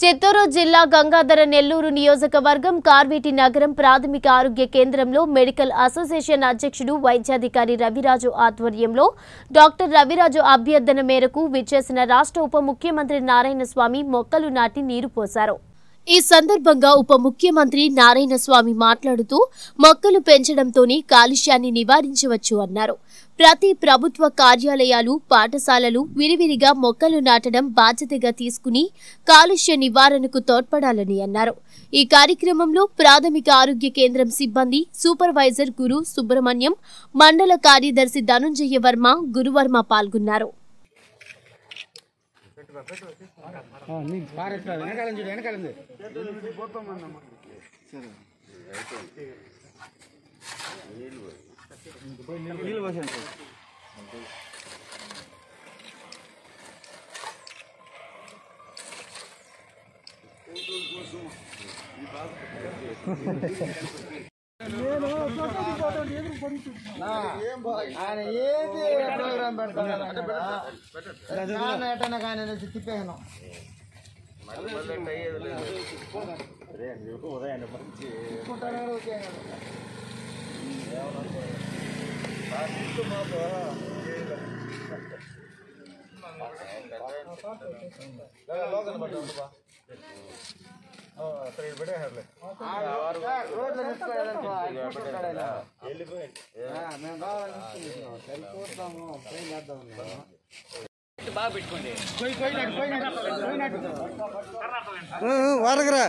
చిత్తూరు జిల్లా గంగాధర నెల్లూరు నియోజకవర్గం కార్వేటి నగరం ప్రాథమిక ఆరోగ్య కేంద్రంలో మెడికల్ అసోసియేషన్ అధ్యక్షుడు వైద్యాధికారి రవిరాజు ఆధ్వర్యంలో డాక్టర్ రవిరాజు అభ్యర్థన మేరకు విచ్చేసిన రాష్ట్ర ఉప ముఖ్యమంత్రి నారాయణ స్వామి మొక్కలు నాటి నీరు పోశారు. ఈ సందర్భంగా ఉప ముఖ్యమంత్రి నారాయణ స్వామి మాట్లాడుతూ మొక్కలు పెంచడంతోనే కాలుష్యాన్ని నివారించవచ్చు అన్నారు. ప్రతి ప్రభుత్వ కార్యాలయాలు పాఠశాలలు విరివిరిగా మొక్కలు నాటడం బాధ్యతగా తీసుకుని కాలుష్య నివారణకు తోడ్పడాలని అన్నారు. ఈ కార్యక్రమంలో ప్రాథమిక ఆరోగ్య కేంద్రం సిబ్బంది సూపర్వైజర్ గురు సుబ్రహ్మణ్యం మండల కార్యదర్శి ధనుంజయ వర్మ గురువర్మ పాల్గొన్నారు. నీకు పారేస్తారు వెనకాలం చూడు వెనకాలం నీళ్ళు పోసాను సార్ ఆయన ఏది ప్రోగ్రామ్ పెడతాను ఎటన్నా కానీ తిప్పేసాను ಬಿಡಿ ಹೇರ್ಲಿ రోడ్లో నిలబడలేదనుకో, ఆయన కూర్చుంటాడు ఆయన. ఆ, మేము కావాలని నిల్చున్నాం. సరే, చూద్దాము. ఏం చేద్దాము నేను. வரகுறா